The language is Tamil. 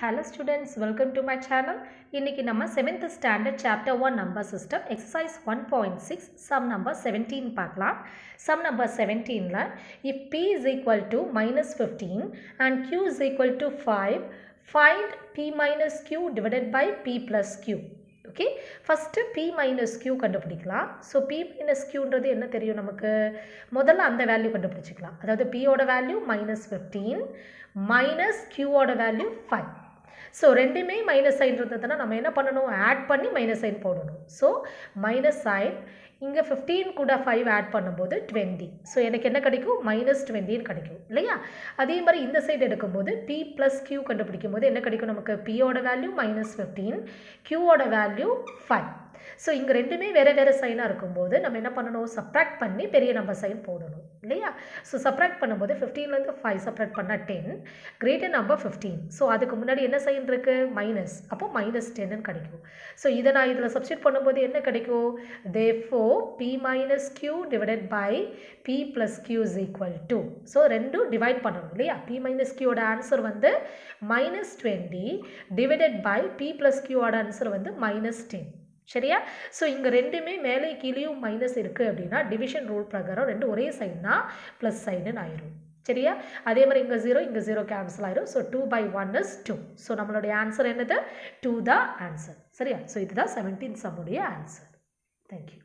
Hello students welcome to my channel இன்றைக்கி நம்ம seventh standard chapter one number system exercise one point six sum number seventeen பார்க்கலாம். Sum number செவன்டீனில் if P is equal to minus fifteen and Q is equal to five find P minus Q divided by P plus Q okay first P minus Q கண்டுபிடிக்கலாம். ஸோ பி மைனஸ் கியூன்றது என்ன தெரியும் நமக்கு? முதல்ல அந்த வேல்யூ கண்டுபிடிச்சிக்கலாம். அதாவது பியோட வேல்யூ மைனஸ் ஃபிஃப்டீன் மைனஸ் கியூவோட வேல்யூ ஃபைவ் ஸோ ரெண்டுமே மைனஸ் சைன் இருந்ததுன்னா நம்ம என்ன பண்ணணும்? ஆட் பண்ணி மைனஸ் சைன் போடணும். ஸோ மைனஸ் சைன் இங்கே ஃபிஃப்டீன் கூட ஃபைவ் ஆட் பண்ணும்போது டுவெண்ட்டி ஸோ எனக்கு என்ன கிடைக்கும்? மைனஸ் டுவெண்ட்டின்னு கிடைக்கும். இல்லையா? அதே மாதிரி இந்த சைடு எடுக்கும்போது பி ப்ளஸ் கியூ கண்டுபிடிக்கும் போது என்ன கிடைக்கும் நமக்கு? பியோட வேல்யூ மைனஸ் ஃபிஃப்டீன் கியூவோட வேல்யூ ஃபைவ் ஸோ இங்கே ரெண்டுமே வேறு வேறு சைனாக இருக்கும்போது நம்ம என்ன பண்ணணும்? சப்ராக்ட் பண்ணி பெரிய நம்பர் சைன் போடணும். இல்லையா? ஸோ சப்ராக்ட் பண்ணும்போது ஃபிஃப்டீன்லேருந்து ஃபைவ் சப்ராக்ட் பண்ணால் ten greater number fifteen so அதுக்கு முன்னாடி என்ன சைன் இருக்குது மைனஸ் அப்போ மைனஸ் டென்னு கிடைக்கும். ஸோ இதை நான் இதில் சப்ஸ்டியூட் பண்ணும்போது என்ன கிடைக்கும்? Therefore P minus Q divided by P plus Q is equal to so ரெண்டும் டிவைட் பண்ணணும் இல்லையா? பி மைனஸ் கியூவோட ஆன்சர் வந்து minus twenty divided by P plus கியூவோட answer வந்து மைனஸ் டென் சரியா? ஸோ இங்கே ரெண்டுமே மேலே கீழேயும் மைனஸ் இருக்குது அப்படின்னா டிவிஷன் ரூல் பிரகாரம் ரெண்டு ஒரே சைன்னா ப்ளஸ் சைனுன்னு ஆயிரும். சரியா? அதே மாதிரி இங்கே ஜீரோ இங்கே ஜீரோ கேன்சல் ஆயிரும். So two by one is two so நம்மளுடைய ஆன்சர் என்னது? டூ த ஆன்சர் சரியா? ஸோ இதுதான் செவன்டீன் சம்முடைய ஆன்சர் தேங்க்யூ